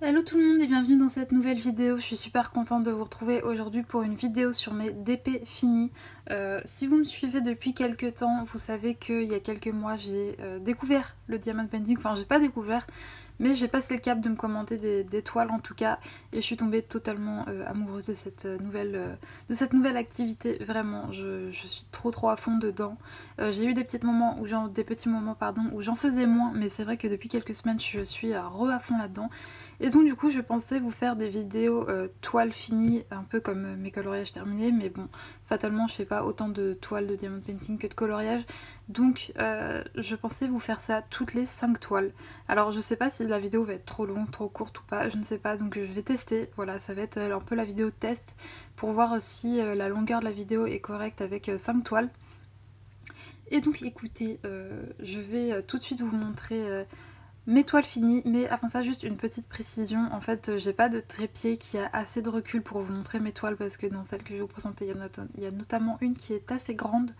Hello tout le monde et bienvenue dans cette nouvelle vidéo. Je suis super contente de vous retrouver aujourd'hui pour une vidéo sur mes DP finis. Euh, si vous me suivez depuis quelques temps, vous savez qu'il y a quelques mois j'ai euh, découvert le diamond painting. Enfin j'ai pas découvert, mais j'ai passé le cap de me commenter des, toiles en tout cas et je suis tombée totalement euh, amoureuse de cette, nouvelle, de cette nouvelle activité. Vraiment, je, suis trop trop à fond dedans. j'ai eu des petits moments où j'en des petits moments pardon où j'en faisais moins, mais c'est vrai que depuis quelques semaines je suis re à fond là-dedans. Et donc du coup je pensais vous faire des vidéos euh, toiles finies, un peu comme euh, mes coloriages terminés, mais bon, fatalement je fais pas autant de toiles de diamond painting que de coloriage, donc euh, je pensais vous faire ça toutes les 5 toiles. Alors je sais pas si la vidéo va être trop longue, trop courte ou pas, je ne sais pas, donc je vais tester, voilà, ça va être un peu la vidéo test pour voir si la longueur de la vidéo est correcte avec 5 toiles. Et donc écoutez, je vais tout de suite vous montrer mes toiles finies, mais avant ça juste une petite précision, en fait euh, j'ai pas de trépied qui a assez de recul pour vous montrer mes toiles parce que dans celle que je vais vous présenter il y, a notamment une qui est assez grande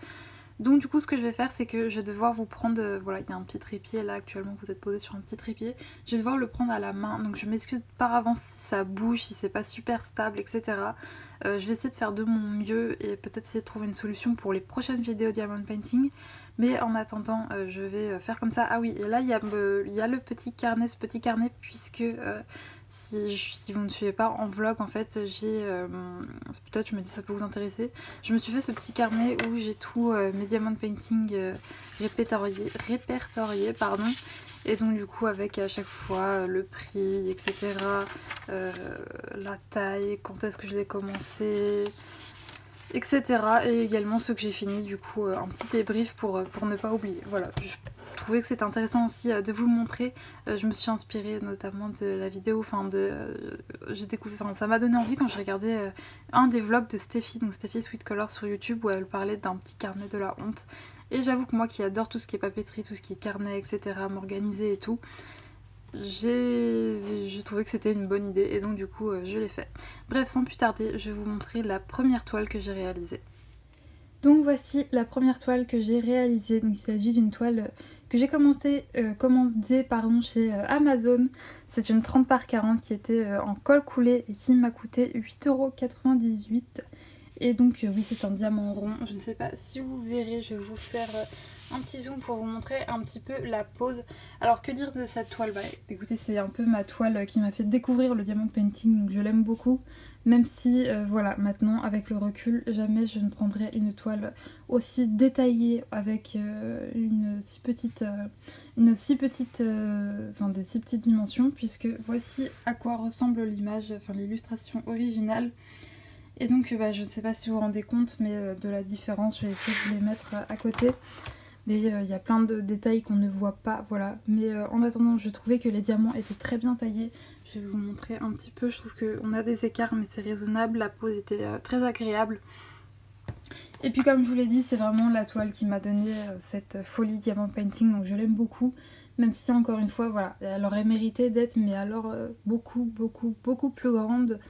donc du coup ce que je vais faire c'est que je vais devoir vous prendre, euh, voilà il y a un petit trépied là actuellement vous êtes posé sur un petit trépied, je vais devoir le prendre à la main. Donc je m'excuse par avance si ça bouge, si c'est pas super stable etc. Euh, je vais essayer de faire de mon mieux et peut-être essayer de trouver une solution pour les prochaines vidéos Diamond Painting mais en attendant, euh, je vais euh, faire comme ça. Ah oui, et là, il y, a, le petit carnet, ce petit carnet, puisque euh, si, vous ne suivez pas en vlog, en fait, j'ai... Peut-être, je me dis, ça peut vous intéresser. Je me suis fait ce petit carnet où j'ai tout mes diamond painting répertorié, répertorié, pardon. Et donc du coup avec à chaque fois le prix, etc. la taille, quand est-ce que je l'ai commencé, etc. Et également ceux que j'ai fini, du coup euh, un petit débrief pour, euh, pour ne pas oublier. Voilà, je trouvais que c'était intéressant aussi euh, de vous le montrer. Je me suis inspirée notamment de la vidéo, enfin de... J'ai découvert, enfin ça m'a donné envie quand je regardais un des vlogs de Steffi, donc Steffi Sweet Color sur YouTube où elle parlait d'un petit carnet de la honte. Et j'avoue que moi qui adore tout ce qui est papeterie, tout ce qui est carnet, etc., m'organiser et tout, j'ai trouvé que c'était une bonne idée et donc du coup euh, je l'ai fait. Bref, sans plus tarder, je vais vous montrer la première toile que j'ai réalisée. Donc voici la première toile que j'ai réalisée. Donc il s'agit d'une toile que j'ai commencé, euh, commandée chez euh, Amazon. C'est une 30 par 40 qui était en colle coulé et qui m'a coûté 8,98€. Et donc oui c'est un diamant rond. Je ne sais pas si vous verrez, je vais vous faire un petit zoom pour vous montrer un petit peu la pose. Alors que dire de cette toile? Bah écoutez c'est un peu ma toile qui m'a fait découvrir le diamond painting donc je l'aime beaucoup. Même si euh, voilà maintenant avec le recul jamais je ne prendrai une toile aussi détaillée avec euh, une si petite, euh, une si petite, enfin des si petites dimensions puisque voici à quoi ressemble l'image, enfin l'illustration originale. Et donc bah, je ne sais pas si vous vous rendez compte mais de la différence, je vais essayer de les mettre à côté. Mais euh, il y a plein de détails qu'on ne voit pas, voilà. Mais euh, en attendant, je trouvais que les diamants étaient très bien taillés. Je vais vous montrer un petit peu, je trouve qu'on a des écarts mais c'est raisonnable. La pose était euh, très agréable. Et puis comme je vous l'ai dit, c'est vraiment la toile qui m'a donné cette folie diamant painting, donc je l'aime beaucoup. Même si encore une fois, voilà, elle aurait mérité d'être, mais alors beaucoup, beaucoup, beaucoup plus grande.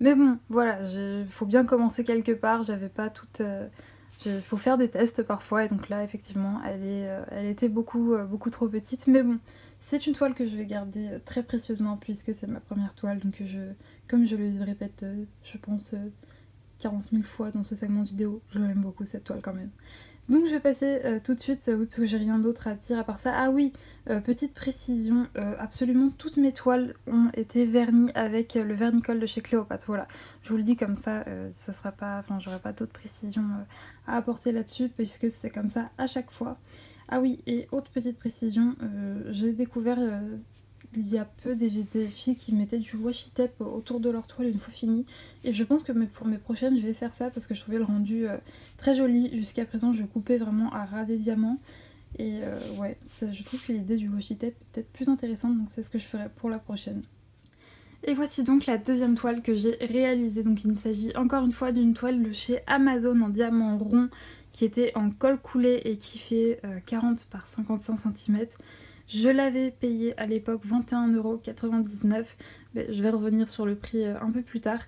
Mais bon, voilà, il faut bien commencer quelque part, j'avais pas toute... Il faut faire des tests parfois et donc là effectivement elle, euh, était beaucoup, euh, beaucoup trop petite mais bon c'est une toile que je vais garder euh, très précieusement puisque c'est ma première toile donc je, comme je le répète je pense 40 000 fois dans ce segment vidéo je l'aime beaucoup cette toile quand même. Donc je vais passer euh, tout de suite, euh, oui parce que j'ai rien d'autre à dire à part ça. Ah oui, euh, petite précision, absolument toutes mes toiles ont été vernies avec le vernicole de chez Cléopâtre. Voilà, je vous le dis comme ça, ça sera pas, enfin j'aurai pas d'autres précisions à apporter là-dessus puisque c'est comme ça à chaque fois. Ah oui, et autre petite précision, j'ai découvert il y a peu des, filles qui mettaient du washi tape autour de leur toile une fois fini. Et je pense que pour mes prochaines je vais faire ça parce que je trouvais le rendu euh, très joli. Jusqu'à présent je coupais vraiment à ras des diamants. Et euh, ouais je trouve que l'idée du washi tape est peut-être plus intéressante. Donc c'est ce que je ferai pour la prochaine. Et voici donc la deuxième toile que j'ai réalisée. Donc il s'agit encore une fois d'une toile de chez Amazon en diamant rond qui était en colle coulé et qui fait 40 euh, par 55 cm je l'avais payé à l'époque 21,99€. Je vais revenir sur le prix euh, un peu plus tard.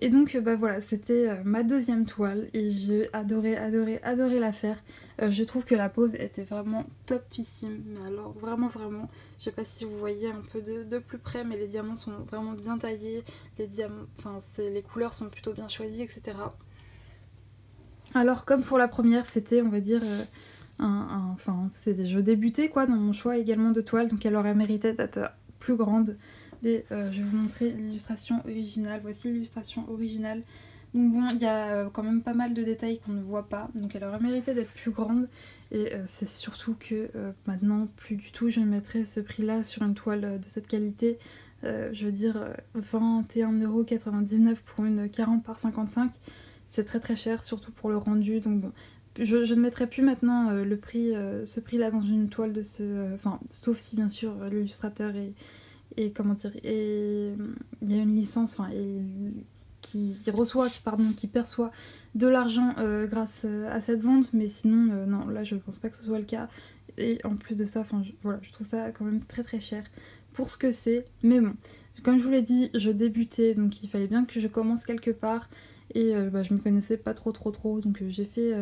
Et donc bah voilà, c'était euh, ma deuxième toile et j'ai adoré, adoré, adoré la faire. Je trouve que la pose était vraiment topissime, mais alors vraiment vraiment, je sais pas si vous voyez un peu de, plus près, mais les diamants sont vraiment bien taillés, les diamants, enfin les couleurs sont plutôt bien choisies, etc. Alors comme pour la première, c'était on va dire un, enfin c'est je débutais quoi dans mon choix également de toile, donc elle aurait mérité d'être plus grande. Et euh, je vais vous montrer l'illustration originale. Voici l'illustration originale. Donc bon, il y a euh, quand même pas mal de détails qu'on ne voit pas. Donc elle aurait mérité d'être plus grande. Et euh, c'est surtout que maintenant, plus du tout, je mettrai ce prix-là sur une toile de cette qualité. je veux dire, 21,99€ pour une 40 par 55. C'est très très cher, surtout pour le rendu. Donc bon, je, ne mettrai plus maintenant le prix, ce prix-là dans une toile de ce... Enfin, sauf si bien sûr l'illustrateur est et comment dire et il y a une licence enfin qui reçoit pardon qui perçoit de l'argent euh, grâce à cette vente. Mais sinon euh, non là je pense pas que ce soit le cas. Et en plus de ça enfin voilà je trouve ça quand même très très cher pour ce que c'est. Mais bon comme je vous l'ai dit je débutais donc il fallait bien que je commence quelque part et euh, bah, je me connaissais pas trop trop trop donc j'ai fait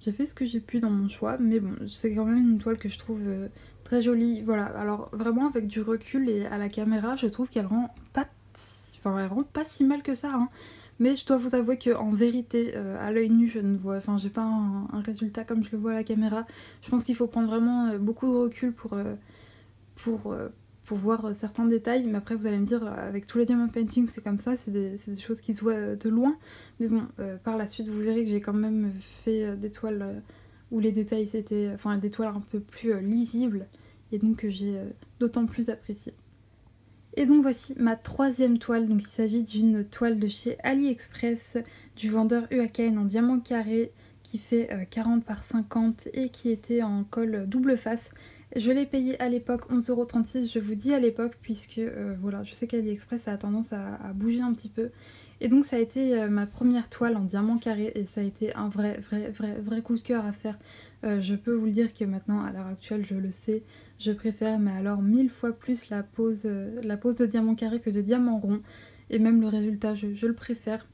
j'ai fait ce que j'ai pu dans mon choix mais bon c'est quand même une toile que je trouve Très jolie, voilà. Alors vraiment avec du recul et à la caméra, je trouve qu'elle rend pas, rend pas si mal que ça. Hein. Mais je dois vous avouer qu'en vérité, euh, à l'œil nu, je ne vois, enfin j'ai pas un, résultat comme je le vois à la caméra. Je pense qu'il faut prendre vraiment euh, beaucoup de recul pour, euh, pour, pour voir certains détails. Mais après vous allez me dire, avec tous les diamond painting c'est comme ça, c'est des, choses qui se voient de loin. Mais bon, par la suite vous verrez que j'ai quand même fait des toiles où les détails c'était, enfin des toiles un peu plus euh, lisibles et donc que j'ai euh, d'autant plus apprécié. Et donc voici ma troisième toile, donc il s'agit d'une toile de chez AliExpress du vendeur UAKN en diamant carré qui fait 40 euh, par 50 et qui était en colle double face. Je l'ai payé à l'époque 11,36€, je vous dis à l'époque puisque voilà, je sais qu'AliExpress a tendance à, bouger un petit peu et donc ça a été euh, ma première toile en diamant carré et ça a été un vrai vrai vrai vrai coup de cœur à faire. Euh, je peux vous le dire que maintenant à l'heure actuelle je le sais, je préfère mais alors mille fois plus la pose, euh, la pose de diamant carré que de diamant rond et même le résultat je le préfère.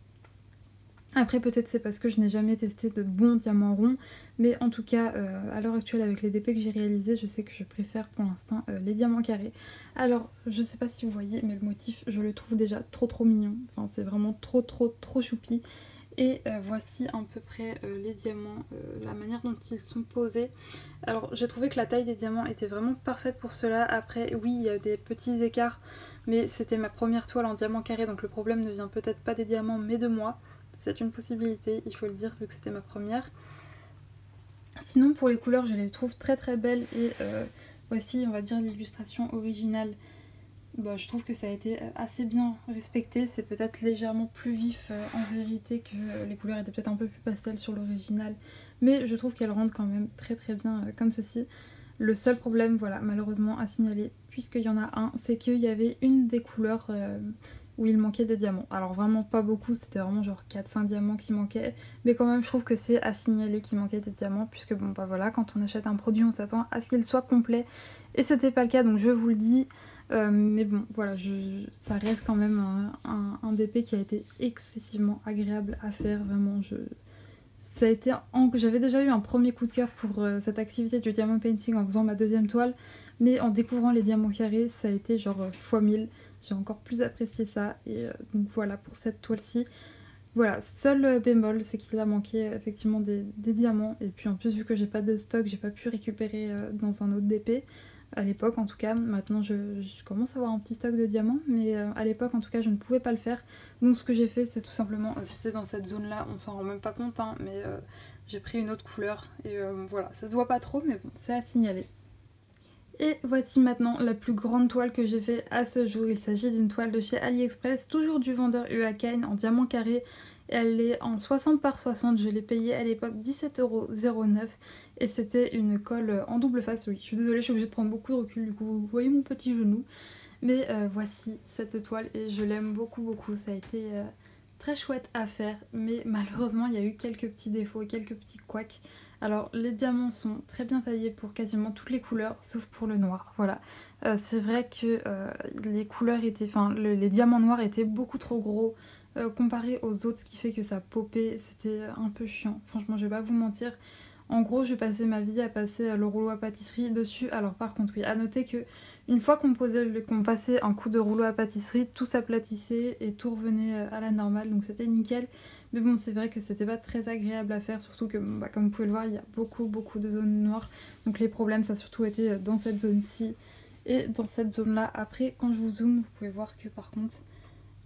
Après peut-être c'est parce que je n'ai jamais testé de bons diamants ronds, mais en tout cas euh, à l'heure actuelle avec les DP que j'ai réalisés, je sais que je préfère pour l'instant euh, les diamants carrés. Alors je sais pas si vous voyez mais le motif je le trouve déjà trop trop mignon, enfin c'est vraiment trop trop trop choupi. Et euh, voici à peu près les diamants, la manière dont ils sont posés. Alors j'ai trouvé que la taille des diamants était vraiment parfaite pour cela. Après oui il y a des petits écarts mais c'était ma première toile en diamant carré donc le problème ne vient peut-être pas des diamants mais de moi c'est une possibilité, il faut le dire vu que c'était ma première. Sinon pour les couleurs je les trouve très très belles et euh, voici on va dire l'illustration originale. Bah, je trouve que ça a été assez bien respecté, c'est peut-être légèrement plus vif euh, en vérité que les couleurs étaient peut-être un peu plus pastel sur l'original, mais je trouve qu'elles rendent quand même très très bien euh, comme ceci. Le seul problème, voilà, malheureusement à signaler, puisqu'il y en a un, c'est qu'il y avait une des couleurs où il manquait des diamants. Alors vraiment pas beaucoup, c'était vraiment genre 4-5 diamants qui manquaient, mais quand même je trouve que c'est à signaler qu'il manquait des diamants, puisque bon bah voilà, quand on achète un produit on s'attend à ce qu'il soit complet, et c'était pas le cas donc je vous le dis, euh, mais bon voilà, ça reste quand même un, DP qui a été excessivement agréable à faire, vraiment je... Ça a été J'avais déjà eu un premier coup de cœur pour euh, cette activité du diamant painting en faisant ma deuxième toile, mais en découvrant les diamants carrés, ça a été genre x 1000. J'ai encore plus apprécié ça. Et euh, donc voilà pour cette toile-ci. Voilà, seul euh, bémol, c'est qu'il a manqué euh, effectivement des, diamants. Et puis en plus, vu que j'ai pas de stock, j'ai pas pu récupérer dans un autre DP. À l'époque en tout cas, maintenant je, commence à avoir un petit stock de diamants, mais à l'époque en tout cas je ne pouvais pas le faire. Donc ce que j'ai fait c'est tout simplement, c'était dans cette zone là, on s'en rend même pas compte, hein, mais j'ai pris une autre couleur. Et voilà, ça se voit pas trop, mais bon, c'est à signaler. Et voici maintenant la plus grande toile que j'ai fait à ce jour. Il s'agit d'une toile de chez AliExpress, toujours du vendeur Uakain en diamant carré. Elle est en 60 par 60, je l'ai payée à l'époque 17,09€ et c'était une colle en double face. Oui, je suis désolée, je suis obligée de prendre beaucoup de recul, du coup vous voyez mon petit genou. Mais euh, voici cette toile et je l'aime beaucoup beaucoup, ça a été euh, très chouette à faire mais malheureusement il y a eu quelques petits défauts, quelques petits couacs. Alors les diamants sont très bien taillés pour quasiment toutes les couleurs sauf pour le noir, voilà. Euh, c'est vrai que euh, les couleurs étaient, enfin les diamants noirs étaient beaucoup trop gros comparé aux autres, ce qui fait que ça popait, c'était un peu chiant. Franchement, je vais pas vous mentir. En gros, je passais ma vie à passer le rouleau à pâtisserie dessus. Alors par contre, oui, à noter que une fois qu'on passait un coup de rouleau à pâtisserie, tout s'aplatissait et tout revenait à la normale, donc c'était nickel. Mais bon, c'est vrai que c'était pas très agréable à faire, surtout que, bah, comme vous pouvez le voir, il y a beaucoup, beaucoup de zones noires. Donc les problèmes, ça a surtout été dans cette zone-ci et dans cette zone-là. Après, quand je vous zoome, vous pouvez voir que par contre,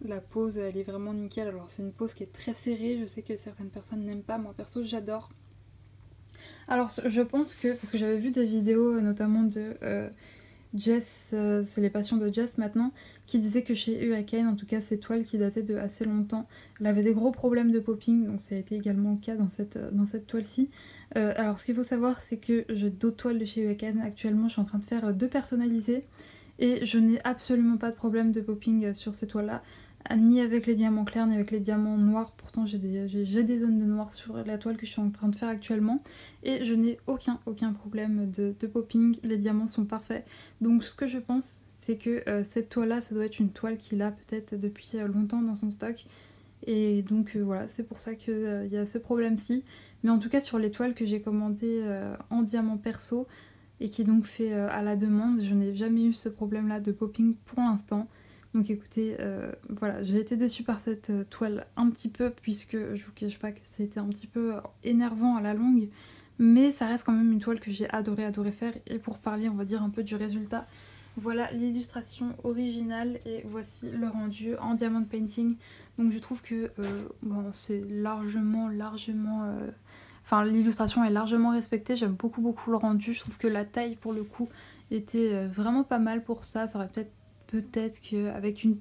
la pose, elle est vraiment nickel. Alors c'est une pose qui est très serrée, je sais que certaines personnes n'aiment pas, moi perso, j'adore. Alors je pense que, parce que j'avais vu des vidéos notamment de... Euh, Jess, euh, c'est les passions de Jess maintenant, qui disait que chez Uaken, en tout cas ces toiles qui dataient de assez longtemps, elle avait des gros problèmes de popping, donc ça a été également le cas dans cette, euh, toile-ci. Euh, alors ce qu'il faut savoir, c'est que j'ai d'autres toiles de chez Uaken, actuellement je suis en train de faire deux personnalisées, et je n'ai absolument pas de problème de popping sur ces toiles-là ni avec les diamants clairs ni avec les diamants noirs. Pourtant j'ai des, des, zones de noir sur la toile que je suis en train de faire actuellement et je n'ai aucun, aucun problème de, popping. Les diamants sont parfaits. Donc ce que je pense c'est que euh, cette toile là ça doit être une toile qu'il a peut-être depuis euh, longtemps dans son stock. Et donc euh, voilà c'est pour ça qu'il y a ce problème-ci. Mais en tout cas sur les toiles que j'ai commandées en diamant perso et qui donc fait à la demande, je n'ai jamais eu ce problème là de popping pour l'instant. Donc écoutez, euh, voilà, j'ai été déçue par cette euh, toile un petit peu puisque je vous cache pas que c'était un petit peu euh, énervant à la longue. Mais ça reste quand même une toile que j'ai adoré, adoré faire. Et pour parler, on va dire un peu du résultat, voilà l'illustration originale et voici le rendu en diamond painting. Donc je trouve que c'est largement, largement... Enfin l'illustration est largement respectée, j'aime beaucoup beaucoup le rendu. Je trouve que la taille pour le coup était vraiment pas mal pour ça. Ça aurait peut-être peut-être qu'avec une,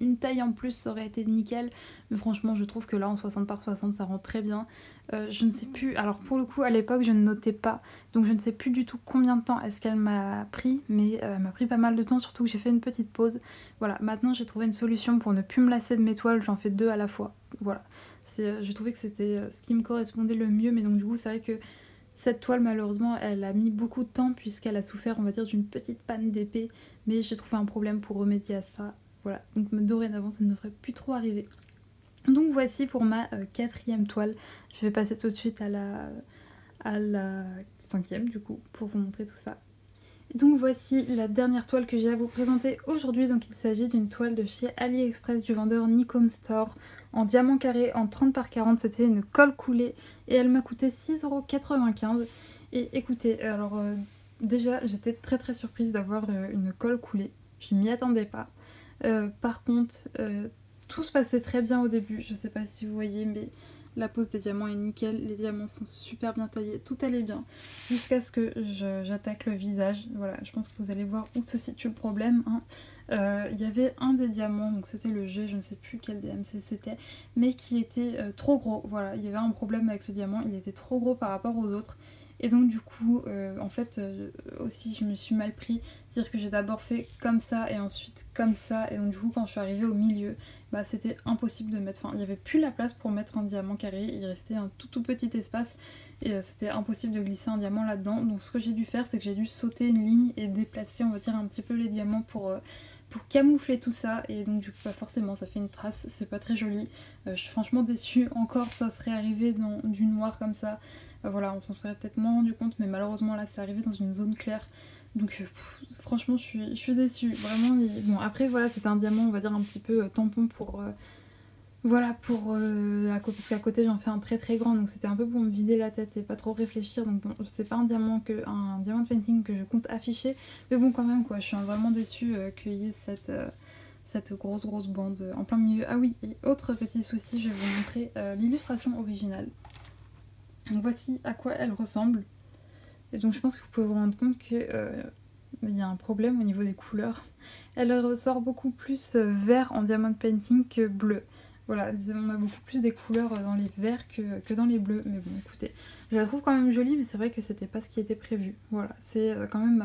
une taille en plus ça aurait été nickel. Mais franchement je trouve que là en 60 par 60 ça rend très bien. Euh, je ne sais plus. Alors pour le coup à l'époque je ne notais pas. Donc je ne sais plus du tout combien de temps est-ce qu'elle m'a pris mais euh, elle m'a pris pas mal de temps surtout que j'ai fait une petite pause. Voilà. Maintenant j'ai trouvé une solution pour ne plus me lasser de mes toiles. J'en fais deux à la fois. Voilà. Euh, j'ai trouvé que c'était ce qui me correspondait le mieux mais donc du coup c'est vrai que cette toile malheureusement elle a mis beaucoup de temps puisqu'elle a souffert on va dire d'une petite panne d'épée mais j'ai trouvé un problème pour remédier à ça. Voilà, donc dorénavant ça ne devrait plus trop arriver. Donc voici pour ma euh, quatrième toile. Je vais passer tout de suite à la, à la cinquième du coup pour vous montrer tout ça. Donc voici la dernière toile que j'ai à vous présenter aujourd'hui. Donc il s'agit d'une toile de chez AliExpress du vendeur Nicom Store en diamant carré en 30 par 40. C'était une colle coulée et elle m'a coûté 6,95€. Et écoutez, alors euh, déjà j'étais très très surprise d'avoir euh, une colle coulée. Je m'y attendais pas. Euh, par contre, tout se passait très bien au début. Je sais pas si vous voyez, mais la pose des diamants est nickel, les diamants sont super bien taillés, tout allait bien. Jusqu'à ce que j'attaque le visage. Voilà, je pense que vous allez voir où se situe le problème. Hein. Euh, il y avait un des diamants, donc c'était le G, je ne sais plus quel DMC c'était, mais qui était euh, trop gros. Voilà, il y avait un problème avec ce diamant, il était trop gros par rapport aux autres. Et donc du coup, euh, en fait, aussi je me suis mal pris, dire que j'ai d'abord fait comme ça et ensuite comme ça. Et donc du coup, quand je suis arrivée au milieu, bah c'était impossible de mettre, enfin il n'y avait plus la place pour mettre un diamant carré, il restait un tout tout petit espace et euh, c'était impossible de glisser un diamant là-dedans. Donc ce que j'ai dû faire c'est que j'ai dû sauter une ligne et déplacer on va dire un petit peu les diamants pour, euh, pour camoufler tout ça et donc du coup pas forcément ça fait une trace, c'est pas très joli. Euh, je suis franchement déçue, encore ça serait arrivé dans du noir comme ça. Voilà on s'en serait peut-être moins rendu compte mais malheureusement là c'est arrivé dans une zone claire. Donc euh, franchement je suis, je déçue, vraiment. Bon après voilà c'était un diamant on va dire un petit peu euh, tampon pour... Euh, voilà pour... parce qu'à côté j'en fais un très très grand donc c'était un peu pour me vider la tête et pas trop réfléchir. Donc bon c'est pas un diamant que un diamant painting que je compte afficher. Mais bon quand même quoi je suis vraiment déçue qu'il y ait cette cette grosse grosse bande en plein milieu. Ah oui, et autre petit souci, je vais vous montrer l'illustration originale. Voici à quoi elle ressemble. Et donc je pense que vous pouvez vous rendre compte qu'il euh, y a un problème au niveau des couleurs. Elle ressort beaucoup plus euh, vert en diamond painting que bleu. Voilà, on a beaucoup plus des couleurs dans les verts que, dans les bleus. Mais bon, écoutez, je la trouve quand même jolie, mais c'est vrai que c'était pas ce qui était prévu. Voilà, c'est euh, quand même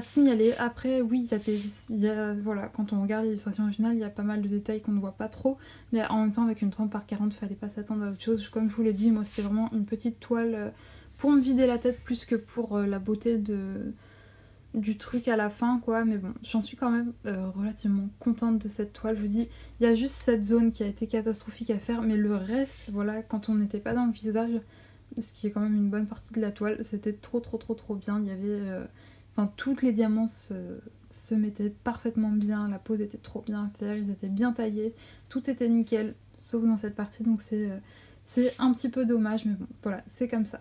signaler. Après, oui, il y a des... Voilà, quand on regarde l'illustration originale, il y a pas mal de détails qu'on ne voit pas trop. Mais en même temps, avec une 30 par 40, fallait pas s'attendre à autre chose. Comme je vous l'ai dit, moi c'était vraiment une petite toile pour me vider la tête plus que pour euh, la beauté de, du truc à la fin quoi mais bon j'en suis quand même euh, relativement contente de cette toile je vous dis il y a juste cette zone qui a été catastrophique à faire mais le reste voilà quand on n'était pas dans le visage ce qui est quand même une bonne partie de la toile c'était trop trop trop trop bien il y avait euh, enfin toutes les diamants se, mettaient parfaitement bien la pose était trop bien à faire ils étaient bien taillés tout était nickel sauf dans cette partie donc c'est euh, un petit peu dommage mais bon voilà c'est comme ça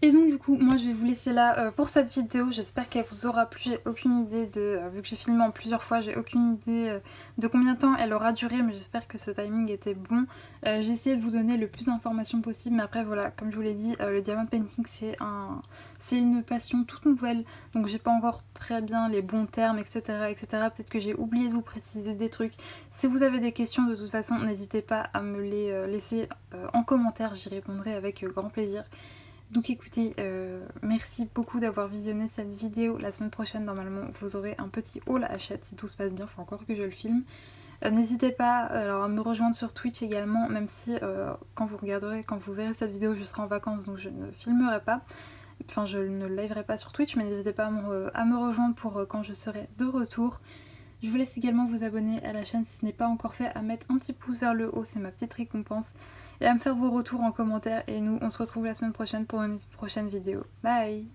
et donc du coup moi je vais vous laisser là euh, pour cette vidéo, j'espère qu'elle vous aura plu, j'ai aucune idée de, euh, vu que j'ai filmé en plusieurs fois, j'ai aucune idée euh, de combien de temps elle aura duré mais j'espère que ce timing était bon. j'ai essayé de vous donner le plus d'informations possible mais après voilà comme je vous l'ai dit le diamond painting c'est un, c'est une passion toute nouvelle donc j'ai pas encore très bien les bons termes etc etc peut-être que j'ai oublié de vous préciser des trucs. Si vous avez des questions de toute façon n'hésitez pas à me les laisser en commentaire, j'y répondrai avec grand plaisir. Donc écoutez, euh, merci beaucoup d'avoir visionné cette vidéo. La semaine prochaine, normalement, vous aurez un petit haul achète si tout se passe bien. Faut encore que je le filme. Euh, n'hésitez pas alors, à me rejoindre sur Twitch également, même si euh, quand vous regarderez, quand vous verrez cette vidéo, je serai en vacances, donc je ne filmerai pas. Enfin, je ne liverai pas sur Twitch, mais n'hésitez pas à me, à me, rejoindre pour quand je serai de retour. Je vous laisse également vous abonner à la chaîne si ce n'est pas encore fait, à mettre un petit pouce vers le haut, c'est ma petite récompense et à me faire vos retours en commentaire et nous on se retrouve la semaine prochaine pour une prochaine vidéo. Bye